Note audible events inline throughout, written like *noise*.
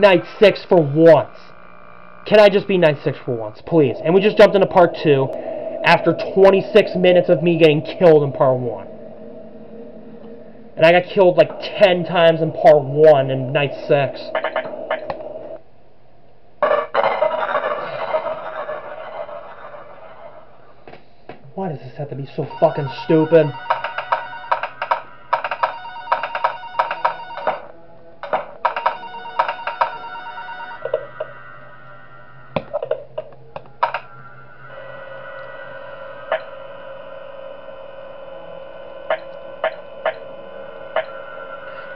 Night 6 for once. Can I just be Night 6 for once, please? And we just jumped into part 2 after 26 minutes of me getting killed in part 1. And I got killed like 10 times in part 1 in Night 6. Why does this have to be so fucking stupid?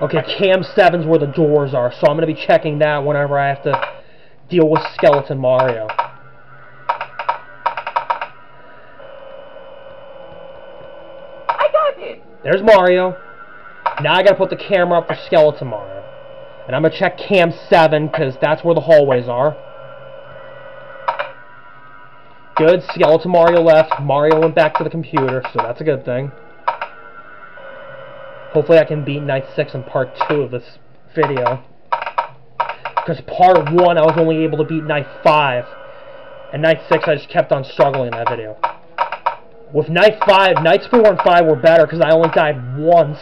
Okay, cam 7's where the doors are, so I'm going to be checking that whenever I have to deal with Skeleton Mario. I got it! There's Mario. Now I gotta put the camera up for Skeleton Mario. And I'm gonna check cam 7, because that's where the hallways are. Good, Skeleton Mario left. Mario went back to the computer, so that's a good thing. Hopefully I can beat Night 6 in part 2 of this video. Because part 1 I was only able to beat Night 5. And Night 6 I just kept on struggling in that video. With Night 5, Nights 4 and 5 were better because I only died once.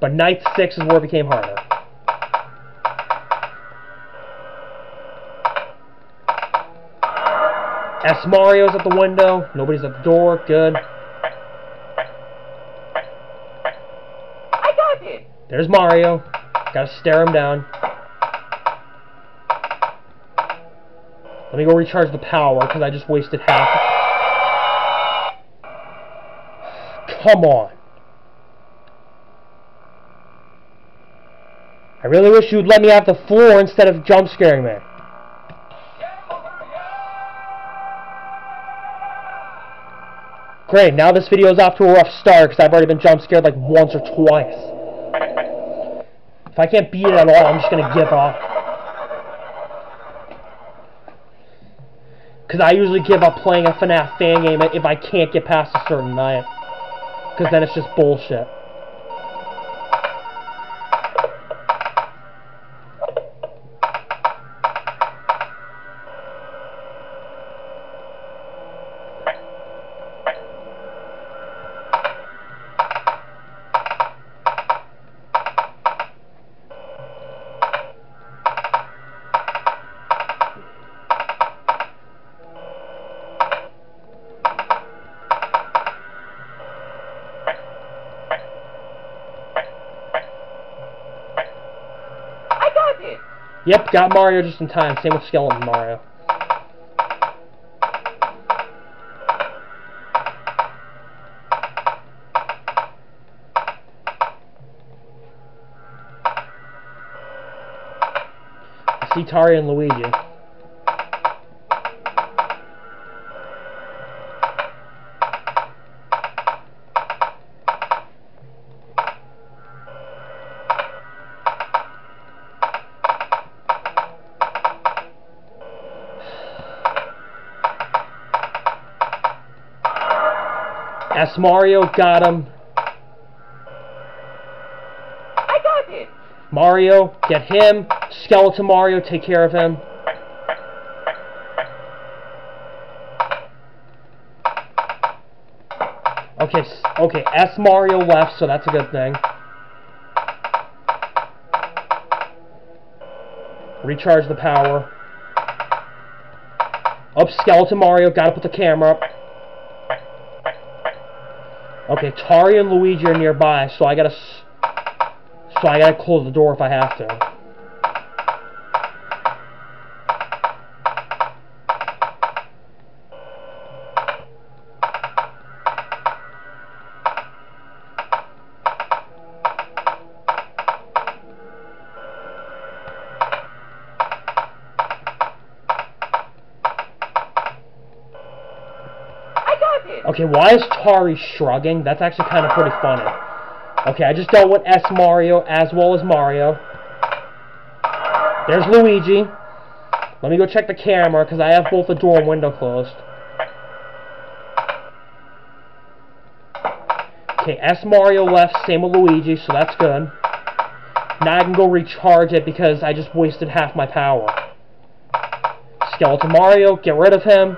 But Night 6 is where it became harder. S Mario's at the window. Nobody's at the door. Good. I got it! There's Mario. Gotta stare him down. Let me go recharge the power because I just wasted half. Come on. I really wish you'd let me have the floor instead of jump scaring me. Great, now this video is off to a rough start because I've already been jump scared like once or twice. If I can't beat it at all, I'm just going to give up. Because I usually give up playing a FNAF fan game if I can't get past a certain night. Because then it's just bullshit. Yep, got Mario just in time. Same with Skeleton Mario. I see Tari and Luigi. S Mario got him. I got it! Mario, get him. Skeleton Mario, take care of him. Okay, okay, S Mario left, so that's a good thing. Recharge the power. Up, Skeleton Mario, gotta put the camera up. Okay, Tari and Luigi are nearby, so I gotta... So I gotta close the door if I have to. Okay, why is Tari shrugging? That's actually kind of pretty funny. Okay, I just dealt with S Mario as well as Mario. There's Luigi. Let me go check the camera because I have both the door and window closed. Okay, S Mario left, same with Luigi, so that's good. Now I can go recharge it because I just wasted half my power. Skeleton Mario, get rid of him.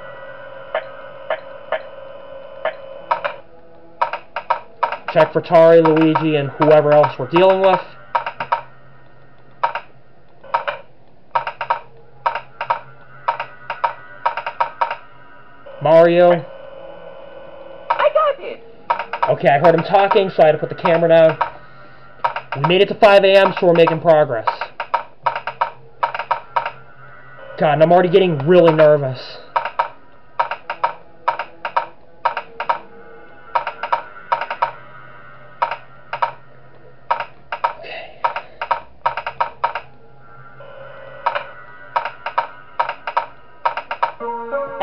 Check for Tari, Luigi, and whoever else we're dealing with. Mario. I got it. Okay, I heard him talking, so I had to put the camera down. We made it to 5 a.m., so we're making progress. God, and I'm already getting really nervous.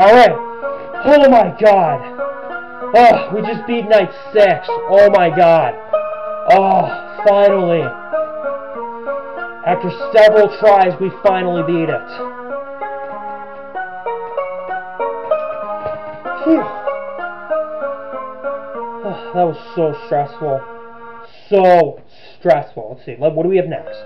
Alright. Oh my god. Oh, we just beat night six. Oh my god. Oh, finally. After several tries, we finally beat it. Phew. Oh, that was so stressful. So stressful. Let's see. What do we have next?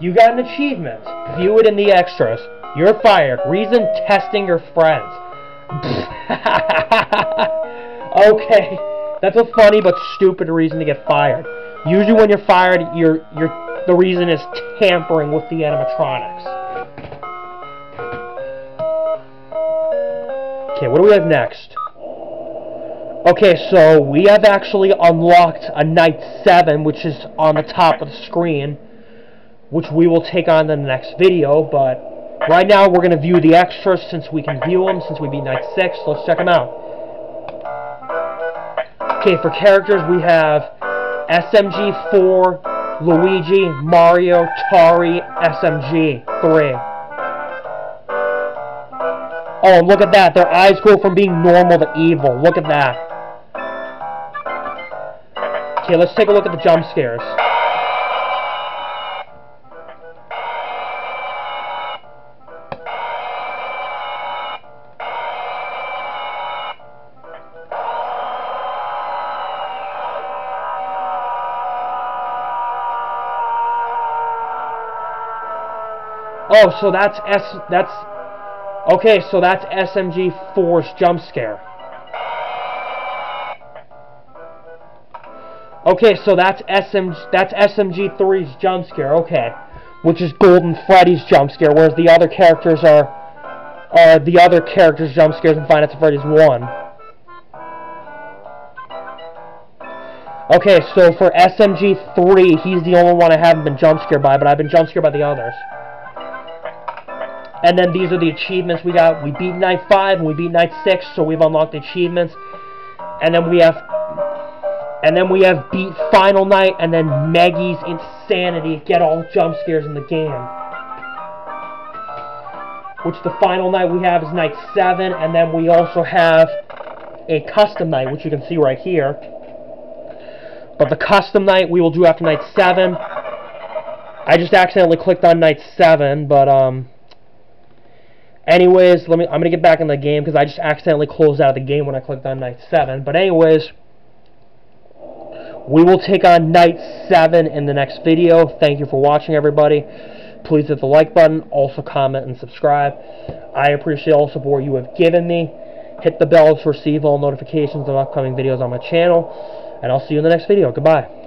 You got an achievement. View it in the extras. You're fired. Reason testing your friends. *laughs* okay, that's a funny but stupid reason to get fired. Usually, when you're fired, you're you're the reason is tampering with the animatronics. Okay, what do we have next? Okay, so we have actually unlocked a night seven, which is on the top of the screen, which we will take on in the next video. But right now, we're going to view the extras since we can view them since we beat night six. So let's check them out. Okay, for characters, we have SMG4, Luigi, Mario, Tari, SMG3. Oh, look at that. Their eyes go from being normal to evil. Look at that. Okay, let's take a look at the jump scares. Oh, so that's S. That's okay. So that's SMG 4's jump scare. Okay, so that's SM. That's SMG 3's jump scare. Okay, which is Golden Freddy's jump scare, whereas the other characters are are the other characters' jump scares in Five Nights Freddy's one. Okay, so for SMG 3, he's the only one I haven't been jump scared by, but I've been jump scared by the others. And then these are the achievements we got. We beat Night 5 and we beat Night 6, so we've unlocked achievements. And then we have and then we have beat Final Night and then Maggie's Insanity. Get all jump scares in the game. Which the final night we have is night 7, and then we also have a custom night, which you can see right here. But the custom night we will do after night 7. I just accidentally clicked on night 7, but um anyways, let me I'm to get back in the game because I just accidentally closed out of the game when I clicked on night 7. But anyways, we will take on night 7 in the next video. Thank you for watching everybody. Please hit the like button, also comment and subscribe. I appreciate all the support you have given me. Hit the bell to receive all notifications of upcoming videos on my channel. And I'll see you in the next video. Goodbye.